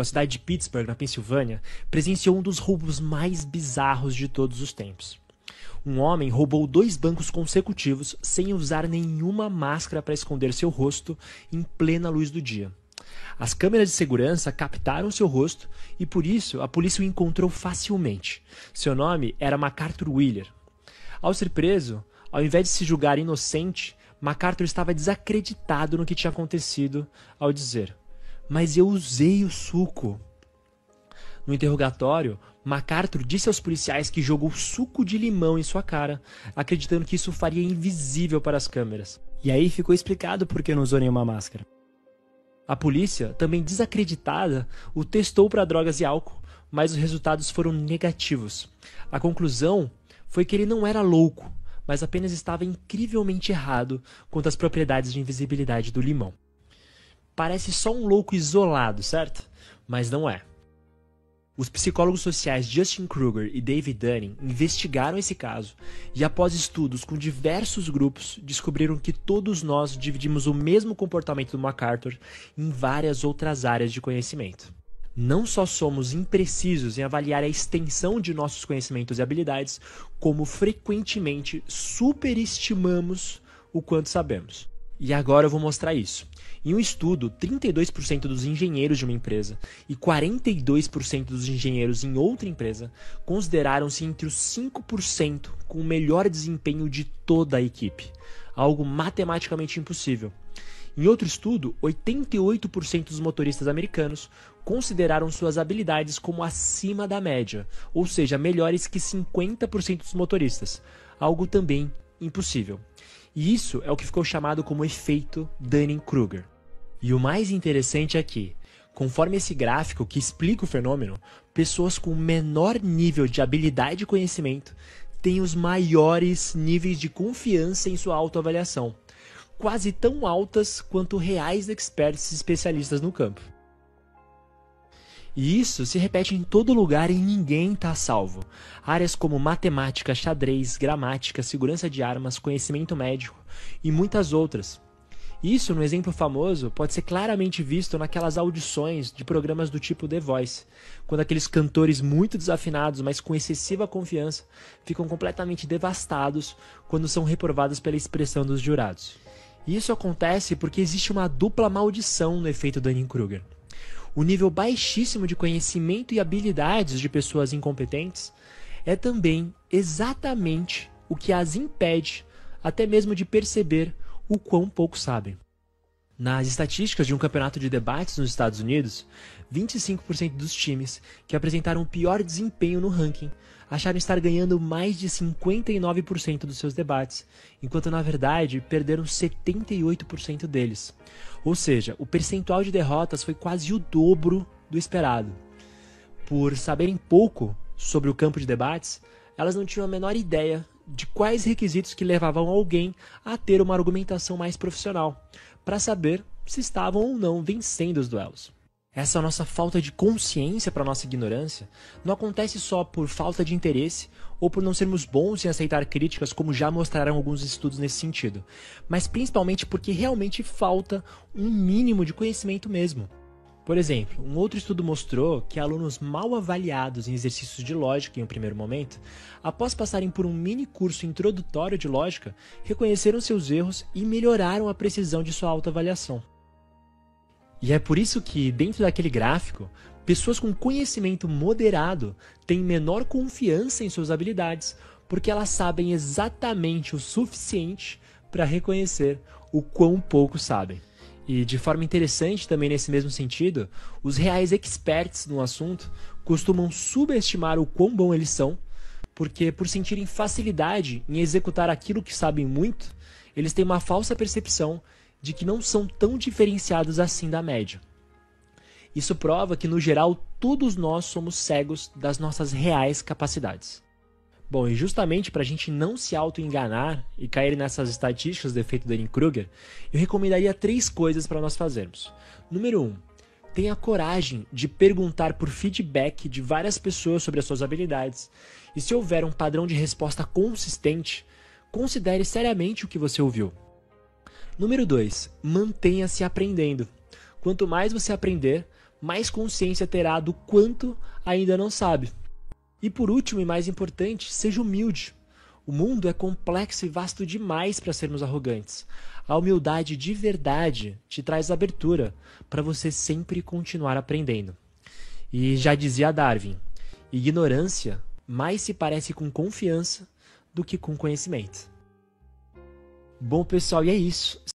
a cidade de Pittsburgh, na Pensilvânia, presenciou um dos roubos mais bizarros de todos os tempos. Um homem roubou dois bancos consecutivos sem usar nenhuma máscara para esconder seu rosto em plena luz do dia. As câmeras de segurança captaram seu rosto e por isso a polícia o encontrou facilmente. Seu nome era MacArthur Wheeler. Ao ser preso, ao invés de se julgar inocente, MacArthur estava desacreditado no que tinha acontecido ao dizer: Mas eu usei o suco. No interrogatório, MacArthur disse aos policiais que jogou suco de limão em sua cara, acreditando que isso faria invisível para as câmeras. E aí ficou explicado por que não usou nenhuma máscara. A polícia, também desacreditada, o testou para drogas e álcool, mas os resultados foram negativos. A conclusão foi que ele não era louco, mas apenas estava incrivelmente errado quanto às propriedades de invisibilidade do limão. Parece só um louco isolado, certo? Mas não é. Os psicólogos sociais Justin Kruger e David Dunning investigaram esse caso e, após estudos com diversos grupos, descobriram que todos nós dividimos o mesmo comportamento do MacArthur em várias outras áreas de conhecimento. Não só somos imprecisos em avaliar a extensão de nossos conhecimentos e habilidades, como frequentemente superestimamos o quanto sabemos. E agora eu vou mostrar isso. Em um estudo, 32% dos engenheiros de uma empresa e 42% dos engenheiros em outra empresa consideraram-se entre os 5% com o melhor desempenho de toda a equipe, algo matematicamente impossível. Em outro estudo, 88% dos motoristas americanos consideraram suas habilidades como acima da média, ou seja, melhores que 50% dos motoristas, algo também impossível. E isso é o que ficou chamado como efeito Dunning-Kruger. E o mais interessante é que, conforme esse gráfico que explica o fenômeno, pessoas com menor nível de habilidade e conhecimento têm os maiores níveis de confiança em sua autoavaliação, quase tão altas quanto reais experts especialistas no campo. E isso se repete em todo lugar e ninguém está salvo. Áreas como matemática, xadrez, gramática, segurança de armas, conhecimento médico e muitas outras. Isso, no exemplo famoso, pode ser claramente visto naquelas audições de programas do tipo The Voice, quando aqueles cantores muito desafinados, mas com excessiva confiança, ficam completamente devastados quando são reprovados pela expressão dos jurados. Isso acontece porque existe uma dupla maldição no efeito Dunning-Kruger o nível baixíssimo de conhecimento e habilidades de pessoas incompetentes é também exatamente o que as impede até mesmo de perceber o quão pouco sabem. Nas estatísticas de um campeonato de debates nos Estados Unidos, 25% dos times que apresentaram o pior desempenho no ranking acharam estar ganhando mais de 59% dos seus debates, enquanto na verdade perderam 78% deles. Ou seja, o percentual de derrotas foi quase o dobro do esperado. Por saberem pouco sobre o campo de debates, elas não tinham a menor ideia de quais requisitos que levavam alguém a ter uma argumentação mais profissional, para saber se estavam ou não vencendo os duelos. Essa nossa falta de consciência para nossa ignorância não acontece só por falta de interesse ou por não sermos bons em aceitar críticas, como já mostraram alguns estudos nesse sentido, mas principalmente porque realmente falta um mínimo de conhecimento mesmo. Por exemplo, um outro estudo mostrou que alunos mal avaliados em exercícios de lógica em um primeiro momento, após passarem por um mini curso introdutório de lógica, reconheceram seus erros e melhoraram a precisão de sua autoavaliação. E é por isso que, dentro daquele gráfico, pessoas com conhecimento moderado têm menor confiança em suas habilidades, porque elas sabem exatamente o suficiente para reconhecer o quão pouco sabem. E de forma interessante, também nesse mesmo sentido, os reais experts no assunto costumam subestimar o quão bom eles são, porque por sentirem facilidade em executar aquilo que sabem muito, eles têm uma falsa percepção de que não são tão diferenciados assim da média. Isso prova que, no geral, todos nós somos cegos das nossas reais capacidades. Bom, e justamente para a gente não se auto-enganar e cair nessas estatísticas do efeito Dunning-Kruger, eu recomendaria três coisas para nós fazermos. Número 1. Um, tenha coragem de perguntar por feedback de várias pessoas sobre as suas habilidades. E se houver um padrão de resposta consistente, considere seriamente o que você ouviu. Número 2. Mantenha-se aprendendo. Quanto mais você aprender, mais consciência terá do quanto ainda não sabe. E por último e mais importante, seja humilde. O mundo é complexo e vasto demais para sermos arrogantes. A humildade de verdade te traz abertura para você sempre continuar aprendendo. E já dizia Darwin: ignorância mais se parece com confiança do que com conhecimento. Bom, pessoal, e é isso.